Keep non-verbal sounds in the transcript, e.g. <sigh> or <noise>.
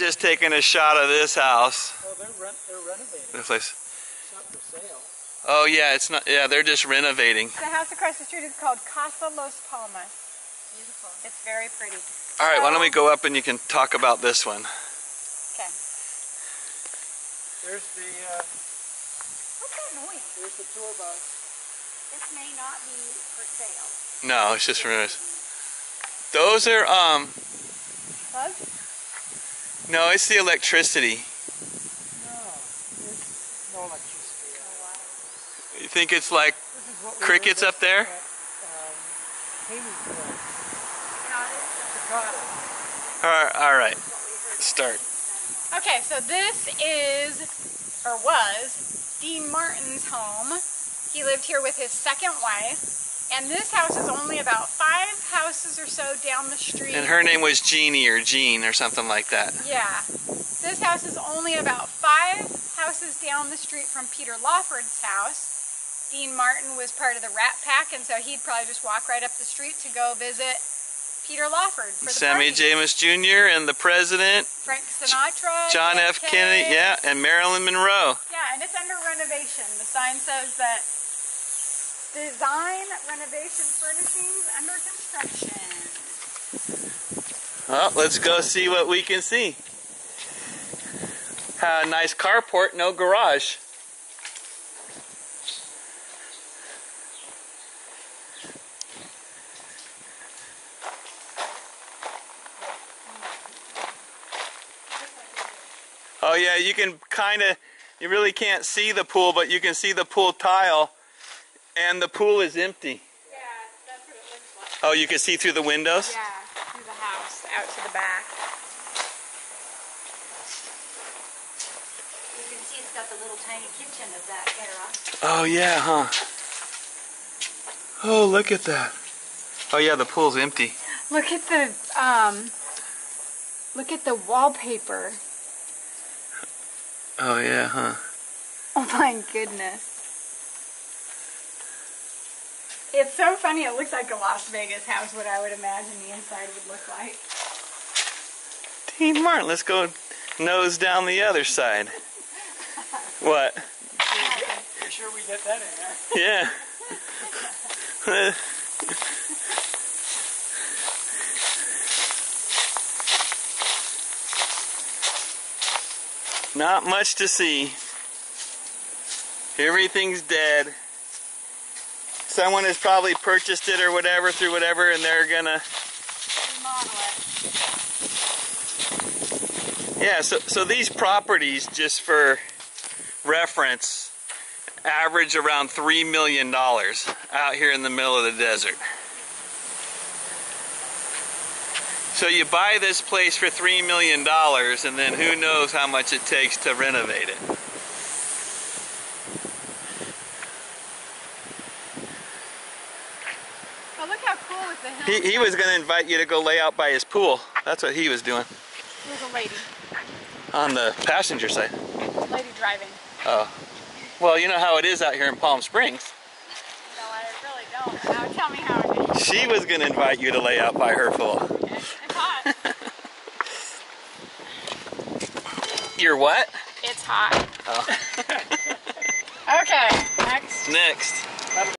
just taking a shot of this house. Oh, they're, rent, they're renovating. This place. It's not for sale. Oh yeah, it's not. Yeah, they're just renovating. The house across the street is called Casa Los Palmas. Beautiful. It's very pretty. All right, why don't we go up and you can talk about this one. Okay. There's the, uh, What's that noise? there's the tour bus. This may not be for sale. No, it's just for us. Those are um. Bug? No, it's the electricity. No, no electricity. You think it's like crickets up there? Um, Haynesville, Cottage. Takata. All right, all right. Start. Okay, so this is, or was, Dean Martin's home. He lived here with his second wife. And this house is only about five houses or so down the street. And her name was Jeannie or Jean or something like that. Yeah. This house is only about five houses down the street from Peter Lawford's house. Dean Martin was part of the Rat Pack, and so he'd probably just walk right up the street to go visit Peter Lawford for the Sammy party. James Jr. and the president, Frank Sinatra, John F. Kennedy, yeah, and Marilyn Monroe. Yeah, and it's under renovation. The sign says that design, renovation, furnishings under construction. Well, let's go see what we can see. Uh, nice carport, no garage. Oh yeah, you can kind of, you really can't see the pool, but you can see the pool tile, and the pool is empty. Yeah, that's what it looks like. Oh, you can see through the windows? Yeah, through the house, out to the back. You can see it's got the little tiny kitchen of that era. Oh yeah, huh? Oh, look at that. Oh yeah, the pool's empty. Look at the um. Look at the wallpaper. Oh yeah, huh? Oh my goodness. It's so funny. It looks like a Las Vegas house. What I would imagine the inside would look like. Dean Martin, let's go nose down the other side. What? Make sure we get that in there. Yeah. Not much to see. Everything's dead. Someone has probably purchased it or whatever through whatever, and they're gonna. Yeah, so, so these properties, just for reference, average around $3 million out here in the middle of the desert. So you buy this place for $3 million and then who knows how much it takes to renovate it. Look how cool with the hill. He, he was going to invite you to go lay out by his pool. That's what he was doing a lady. on the passenger side. Lady driving. Oh. Well, you know how it is out here in Palm Springs. No, I really don't. Now tell me how it is. She was going to invite you to lay out by her pool. It's hot. <laughs> You're what? It's hot. Oh. <laughs> Okay, next. Next.